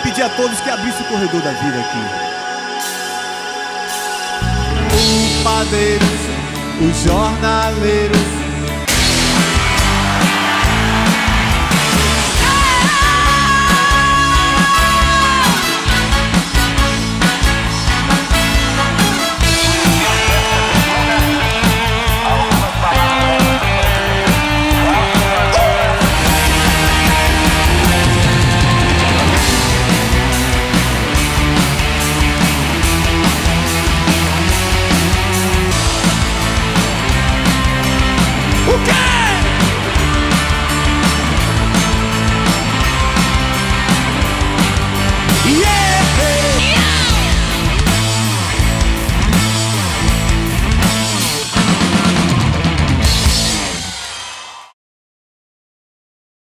pedir a todos que abrissem o corredor da vida aqui. O padeiro, os jornaleiros Yeah!